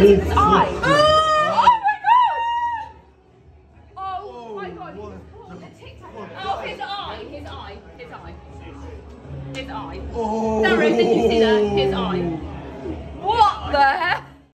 his eye. Oh my god! Oh my god! he just pulled a Tic Tac. Oh, his eye, his eye, his eye, his eye. Oh. Darren, did you see that? His eye. What the hell?